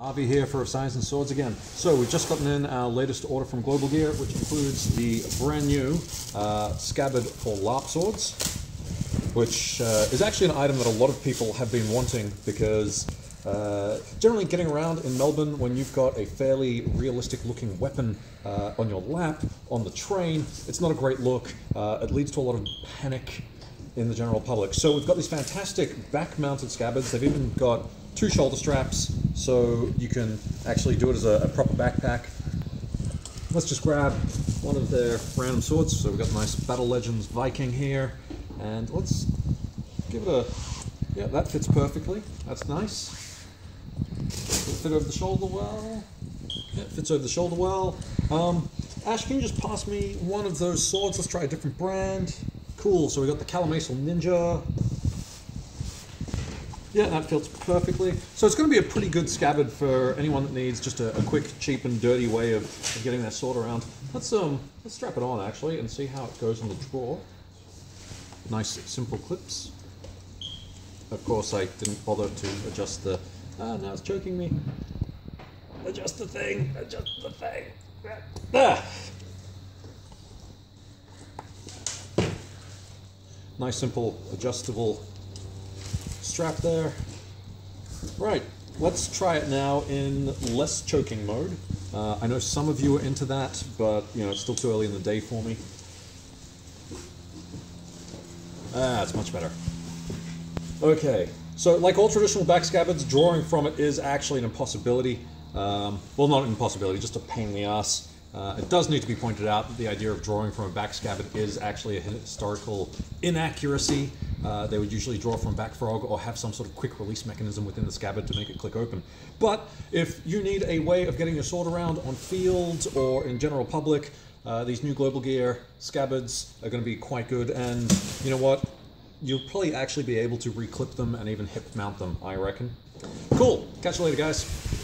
Avi here for Science and Swords again. So we've just gotten in our latest order from Global Gear, which includes the brand new uh, scabbard for LARP swords, which uh, is actually an item that a lot of people have been wanting because uh, generally getting around in Melbourne when you've got a fairly realistic looking weapon uh, on your lap, on the train, it's not a great look. Uh, it leads to a lot of panic in the general public. So we've got these fantastic back mounted scabbards. They've even got two shoulder straps so you can actually do it as a, a proper backpack. Let's just grab one of their random swords. So we've got nice Battle Legends Viking here. And let's give it a, yeah, that fits perfectly. That's nice. Fit over the shoulder well? Yeah, it fits over the shoulder well. Um, Ash, can you just pass me one of those swords? Let's try a different brand. Cool, so we got the Calimacil Ninja. Yeah, that fits perfectly. So it's going to be a pretty good scabbard for anyone that needs just a, a quick, cheap, and dirty way of, of, getting their sword around. Let's um, let's strap it on actually and see how it goes on the drawer. Nice, simple clips. Of course, I didn't bother to adjust the. Ah, now it's choking me. Adjust the thing. Adjust the thing. Ah. Nice, simple, adjustable strap there. Right, let's try it now in less choking mode. Uh, I know some of you are into that, but you know it's still too early in the day for me. Ah, it's much better. Okay, so like all traditional back scabbards, drawing from it is actually an impossibility. Um, well, not an impossibility, just a pain in the ass. Uh, it does need to be pointed out that the idea of drawing from a back scabbard is actually a historical inaccuracy. Uh, they would usually draw from back frog or have some sort of quick release mechanism within the scabbard to make it click open. But if you need a way of getting your sword around on fields or in general public, uh, these new Global Gear scabbards are going to be quite good. And you know what? You'll probably actually be able to reclip them and even hip mount them, I reckon. Cool. Catch you later, guys.